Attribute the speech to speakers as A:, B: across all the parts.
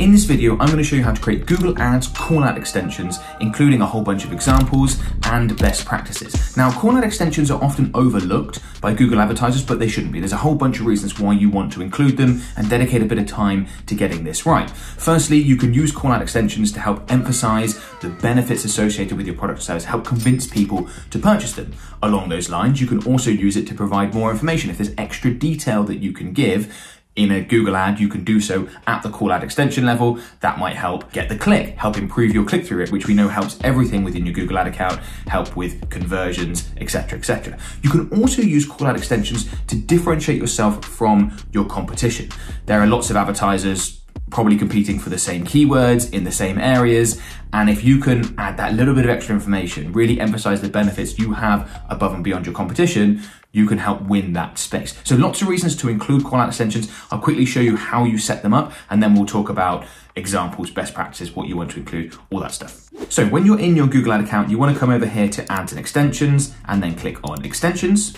A: In this video, I'm going to show you how to create Google Ads call out extensions, including a whole bunch of examples and best practices. Now, call out extensions are often overlooked by Google advertisers, but they shouldn't be. There's a whole bunch of reasons why you want to include them and dedicate a bit of time to getting this right. Firstly, you can use call out extensions to help emphasize the benefits associated with your product or service, help convince people to purchase them. Along those lines, you can also use it to provide more information. If there's extra detail that you can give, in a Google ad, you can do so at the call out extension level. That might help get the click, help improve your click through rate, which we know helps everything within your Google ad account, help with conversions, etc., etc. You can also use call out extensions to differentiate yourself from your competition. There are lots of advertisers probably competing for the same keywords in the same areas. And if you can add that little bit of extra information, really emphasize the benefits you have above and beyond your competition, you can help win that space. So lots of reasons to include call out extensions. I'll quickly show you how you set them up and then we'll talk about examples, best practices, what you want to include, all that stuff. So when you're in your Google ad account, you want to come over here to ads and extensions and then click on extensions.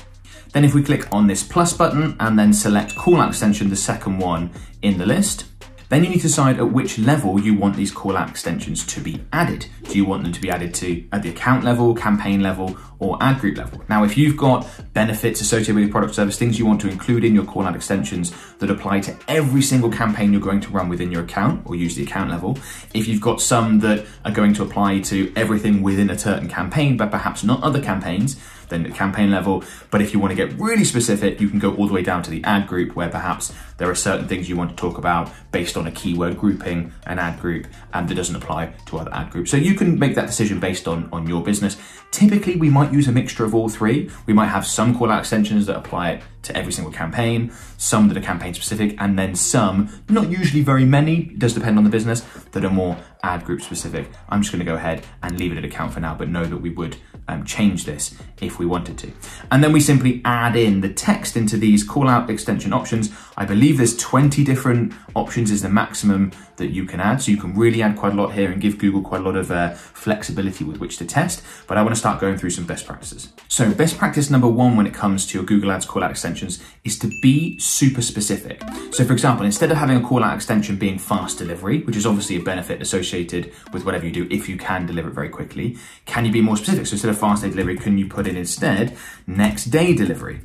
A: Then if we click on this plus button and then select call out extension, the second one in the list, then you need to decide at which level you want these call out extensions to be added. Do you want them to be added to at the account level, campaign level, or ad group level? Now, if you've got benefits associated with your product service, things you want to include in your call out extensions that apply to every single campaign you're going to run within your account or use the account level, if you've got some that are going to apply to everything within a certain campaign, but perhaps not other campaigns, then the campaign level. But if you want to get really specific, you can go all the way down to the ad group where perhaps there are certain things you want to talk about based on a keyword grouping, an ad group, and that doesn't apply to other ad groups. So you can make that decision based on, on your business. Typically, we might use a mixture of all three. We might have some call out extensions that apply it to every single campaign, some that are campaign specific, and then some, not usually very many, does depend on the business, that are more ad group specific. I'm just gonna go ahead and leave it at account for now, but know that we would um, change this if we wanted to. And then we simply add in the text into these call out extension options. I believe there's 20 different options is the maximum that you can add. So you can really add quite a lot here and give Google quite a lot of uh, flexibility with which to test. But I wanna start going through some best practices. So best practice number one when it comes to your Google Ads call out extensions is to be super specific. So for example, instead of having a call out extension being fast delivery, which is obviously a benefit associated with whatever you do if you can deliver it very quickly, can you be more specific? So instead of fast day delivery, can you put in instead next day delivery?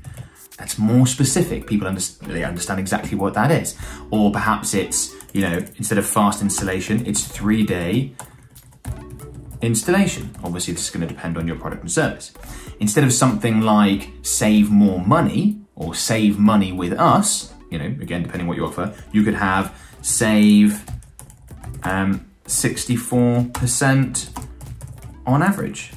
A: That's more specific. People understand, they understand exactly what that is. Or perhaps it's, you know, instead of fast installation, it's three day installation. Obviously, this is going to depend on your product and service. Instead of something like save more money or save money with us, you know, again, depending what you offer, you could have save um, 64% on average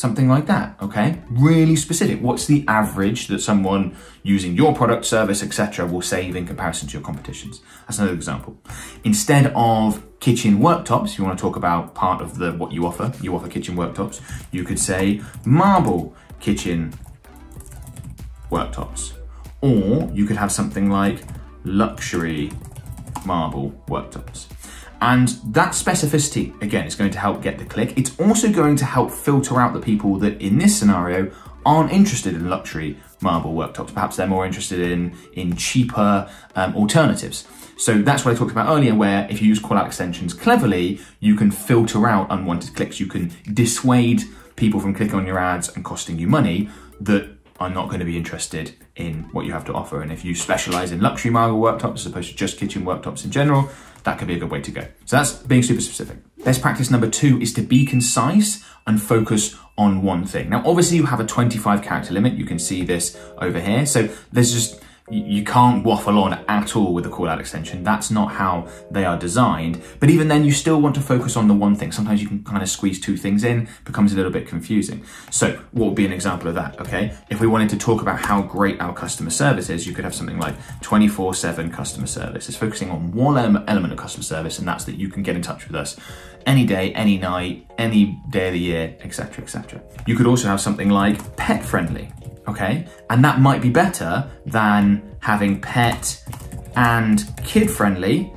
A: something like that, okay? Really specific. What's the average that someone using your product, service, etc. will save in comparison to your competitions? That's another example. Instead of kitchen worktops, you want to talk about part of the what you offer, you offer kitchen worktops, you could say marble kitchen worktops. Or you could have something like luxury marble worktops. And that specificity, again, is going to help get the click. It's also going to help filter out the people that in this scenario aren't interested in luxury marble worktops. Perhaps they're more interested in, in cheaper um, alternatives. So that's what I talked about earlier, where if you use call out extensions cleverly, you can filter out unwanted clicks. You can dissuade people from clicking on your ads and costing you money that are not going to be interested in what you have to offer. And if you specialize in luxury marble worktops as opposed to just kitchen worktops in general, that could be a good way to go. So that's being super specific. Best practice number two is to be concise and focus on one thing. Now, obviously you have a 25 character limit. You can see this over here. So there's just you can't waffle on at all with the call out extension. That's not how they are designed. But even then, you still want to focus on the one thing. Sometimes you can kind of squeeze two things in, becomes a little bit confusing. So what would be an example of that, okay? If we wanted to talk about how great our customer service is, you could have something like 24-7 customer service. It's focusing on one element of customer service, and that's that you can get in touch with us any day, any night, any day of the year, etc., etc. You could also have something like pet friendly okay? And that might be better than having pet and kid friendly.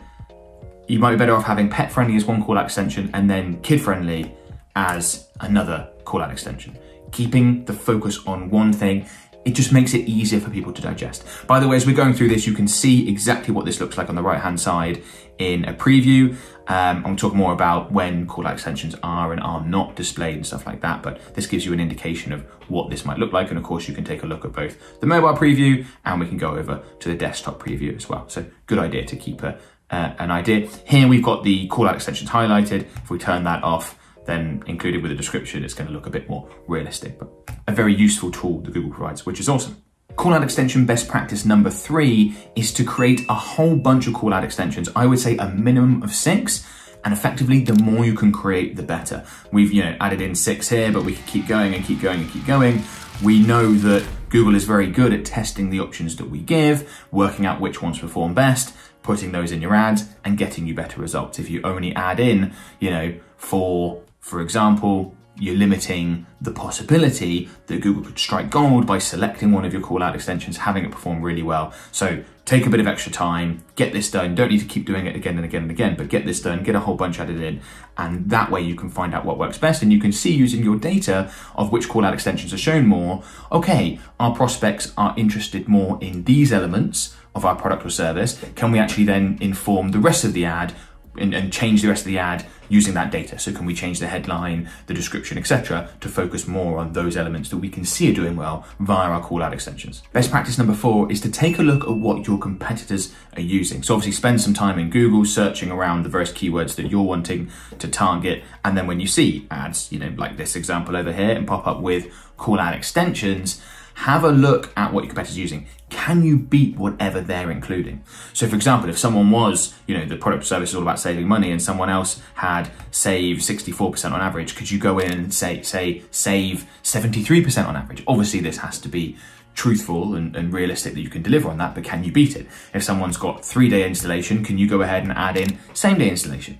A: You might be better off having pet friendly as one call out extension and then kid friendly as another call out extension. Keeping the focus on one thing It just makes it easier for people to digest. By the way, as we're going through this, you can see exactly what this looks like on the right-hand side in a preview. Um, I'm talk more about when call out extensions are and are not displayed and stuff like that, but this gives you an indication of what this might look like. And of course, you can take a look at both the mobile preview and we can go over to the desktop preview as well. So good idea to keep a, uh, an idea. Here we've got the call out extensions highlighted. If we turn that off, then included with the description, it's going to look a bit more realistic, but a very useful tool that Google provides, which is awesome. Callout extension best practice number three is to create a whole bunch of call out extensions. I would say a minimum of six. And effectively, the more you can create, the better. We've you know added in six here, but we can keep going and keep going and keep going. We know that Google is very good at testing the options that we give, working out which ones perform best, putting those in your ads, and getting you better results. If you only add in, you know, for for example, you're limiting the possibility that Google could strike gold by selecting one of your call out extensions, having it perform really well. So take a bit of extra time, get this done. Don't need to keep doing it again and again and again, but get this done, get a whole bunch added in. And that way you can find out what works best. And you can see using your data of which call out extensions are shown more. Okay, our prospects are interested more in these elements of our product or service. Can we actually then inform the rest of the ad and, and, change the rest of the ad using that data. So can we change the headline, the description, etc., to focus more on those elements that we can see are doing well via our call out extensions. Best practice number four is to take a look at what your competitors are using. So obviously spend some time in Google searching around the various keywords that you're wanting to target. And then when you see ads, you know, like this example over here and pop up with call out extensions, have a look at what your competitors using. Can you beat whatever they're including? So for example, if someone was, you know, the product service is all about saving money and someone else had save 64% on average, could you go in and say, say save 73% on average? Obviously this has to be truthful and, and, realistic that you can deliver on that, but can you beat it? If someone's got three day installation, can you go ahead and add in same day installation?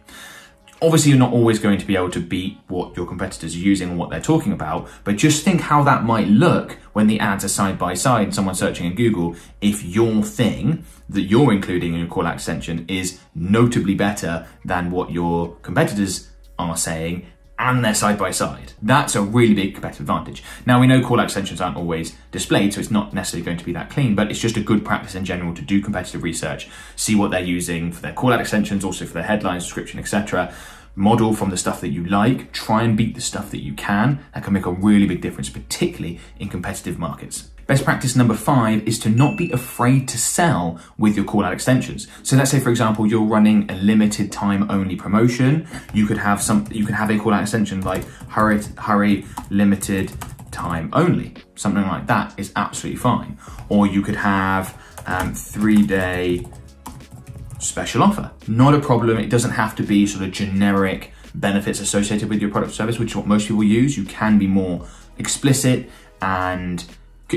A: Obviously, you're not always going to be able to beat what your competitors are using and what they're talking about, but just think how that might look when the ads are side by side and someone's searching in Google if your thing that you're including in your call extension is notably better than what your competitors are saying and they're side by side. That's a really big competitive advantage. Now we know call out extensions aren't always displayed, so it's not necessarily going to be that clean, but it's just a good practice in general to do competitive research, see what they're using for their call out extensions, also for their headlines, description, etc. Model from the stuff that you like, try and beat the stuff that you can. That can make a really big difference, particularly in competitive markets. Best practice number five is to not be afraid to sell with your call out extensions. So let's say, for example, you're running a limited time only promotion. You could have some, you can have a call out extension like hurry, hurry, limited time only. Something like that is absolutely fine. Or you could have um, three day special offer. Not a problem. It doesn't have to be sort of generic benefits associated with your product service, which is what most people use. You can be more explicit and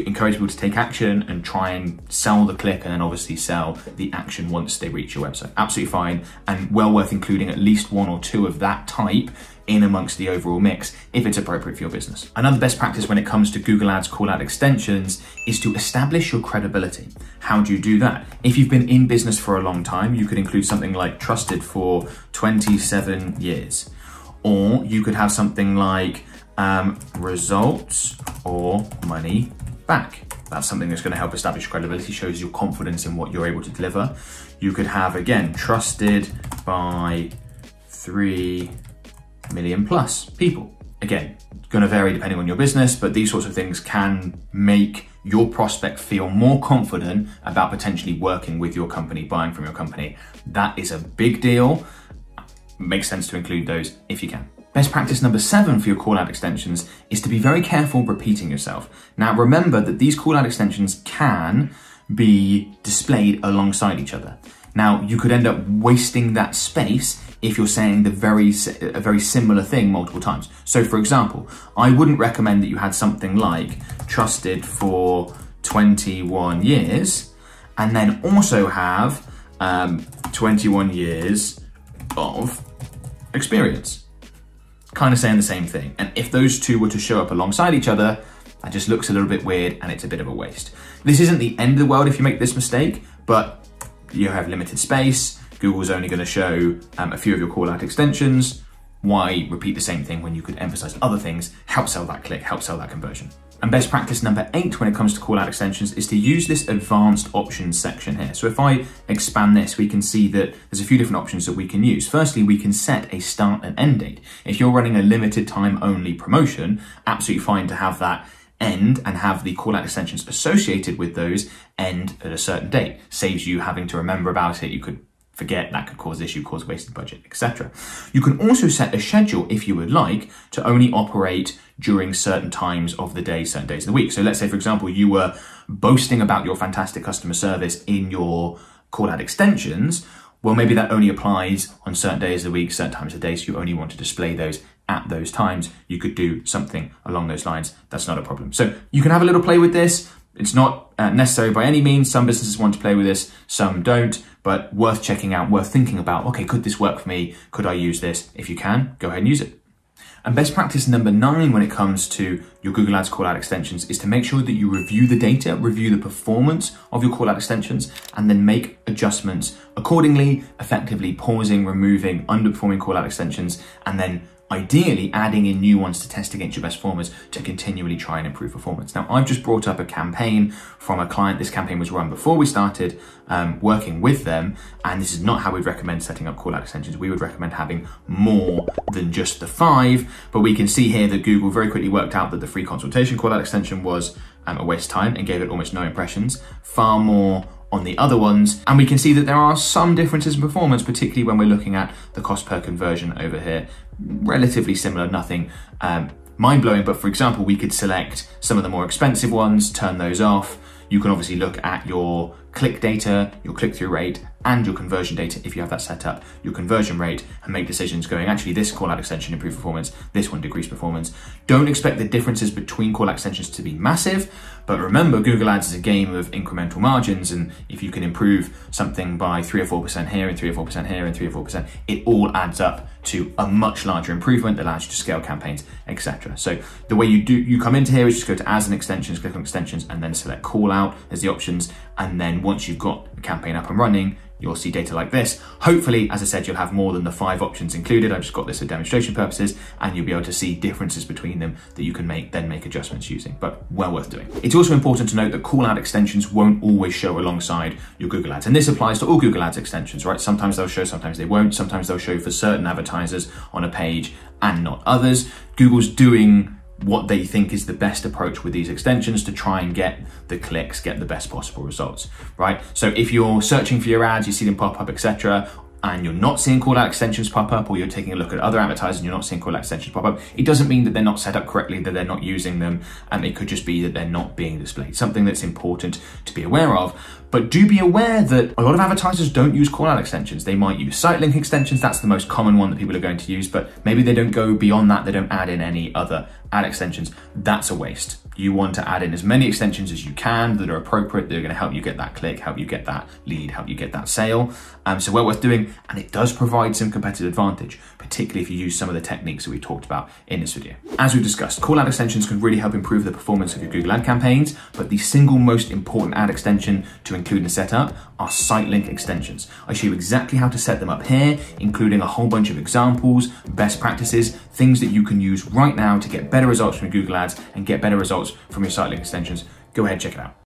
A: encourage people to take action and try and sell the click and then obviously sell the action once they reach your website. Absolutely fine and well worth including at least one or two of that type in amongst the overall mix if it's appropriate for your business. Another best practice when it comes to Google Ads call out extensions is to establish your credibility. How do you do that? If you've been in business for a long time, you could include something like trusted for 27 years. Or you could have something like um, results or money back. That's something that's going to help establish credibility, shows your confidence in what you're able to deliver. You could have, again, trusted by 3 million plus people. Again, going to vary depending on your business, but these sorts of things can make your prospect feel more confident about potentially working with your company, buying from your company. That is a big deal. Makes sense to include those if you can. Best practice number seven for your call out extensions is to be very careful repeating yourself. Now remember that these call out extensions can be displayed alongside each other. Now you could end up wasting that space if you're saying the very a very similar thing multiple times. So for example, I wouldn't recommend that you had something like trusted for 21 years and then also have um, 21 years of experience kind of saying the same thing. And if those two were to show up alongside each other, that just looks a little bit weird and it's a bit of a waste. This isn't the end of the world if you make this mistake, but you have limited space. Google's only going to show um, a few of your call out extensions. Why repeat the same thing when you could emphasize other things, help sell that click, help sell that conversion? And best practice number eight when it comes to call out extensions is to use this advanced options section here. So if I expand this, we can see that there's a few different options that we can use. Firstly, we can set a start and end date. If you're running a limited time only promotion, absolutely fine to have that end and have the call out extensions associated with those end at a certain date. Saves you having to remember about it. You could forget that could cause issue, cause wasted budget, etc. You can also set a schedule if you would like to only operate during certain times of the day, certain days of the week. So let's say, for example, you were boasting about your fantastic customer service in your call out extensions. Well, maybe that only applies on certain days of the week, certain times of the day. So you only want to display those at those times. You could do something along those lines. That's not a problem. So you can have a little play with this. It's not uh, necessary by any means. Some businesses want to play with this, some don't, but worth checking out, worth thinking about. Okay, could this work for me? Could I use this? If you can, go ahead and use it. And best practice number nine when it comes to your Google Ads call out extensions is to make sure that you review the data, review the performance of your call out extensions, and then make adjustments accordingly, effectively pausing, removing underperforming call out extensions, and then ideally adding in new ones to test against your best performers to continually try and improve performance. Now, I've just brought up a campaign from a client. This campaign was run before we started um, working with them, and this is not how we'd recommend setting up call out extensions. We would recommend having more than just the five, but we can see here that Google very quickly worked out that the free consultation call out extension was um, a waste of time and gave it almost no impressions. Far more on the other ones. And we can see that there are some differences in performance, particularly when we're looking at the cost per conversion over here. Relatively similar, nothing um, mind blowing, but for example, we could select some of the more expensive ones, turn those off. You can obviously look at your click data, your click-through rate, and your conversion data if you have that set up, your conversion rate, and make decisions going, actually, this call out extension improved performance, this one decreased performance. Don't expect the differences between call out extensions to be massive, but remember, Google Ads is a game of incremental margins, and if you can improve something by 3 or 4% here, and 3 or 4% here, and 3 or 4%, it all adds up to a much larger improvement that allows you to scale campaigns, etc. So the way you do you come into here is just go to ads and extensions, click on extensions, and then select call out as the options, and then once you've got a campaign up and running, you'll see data like this. Hopefully, as I said, you'll have more than the five options included. I've just got this for demonstration purposes, and you'll be able to see differences between them that you can make then make adjustments using, but well worth doing. It's also important to note that call out extensions won't always show alongside your Google Ads. And this applies to all Google Ads extensions, right? Sometimes they'll show, sometimes they won't. Sometimes they'll show for certain advertisers on a page and not others. Google's doing what they think is the best approach with these extensions to try and get the clicks, get the best possible results, right? So if you're searching for your ads, you see them pop up, etc., and you're not seeing call out extensions pop up, or you're taking a look at other advertisers and you're not seeing call out extensions pop up, it doesn't mean that they're not set up correctly, that they're not using them, and it could just be that they're not being displayed. Something that's important to be aware of. But do be aware that a lot of advertisers don't use call out extensions. They might use site link extensions, that's the most common one that people are going to use, but maybe they don't go beyond that, they don't add in any other ad extensions. That's a waste. You want to add in as many extensions as you can that are appropriate, that are going to help you get that click, help you get that lead, help you get that sale. Um, so well worth doing, and it does provide some competitive advantage, particularly if you use some of the techniques that we talked about in this video. As we've discussed, call out extensions can really help improve the performance of your Google ad campaigns, but the single most important ad extension to include in a setup are site link extensions. I show you exactly how to set them up here, including a whole bunch of examples, best practices, things that you can use right now to get better results from Google Ads and get better results from your site link extensions. Go ahead, and check it out.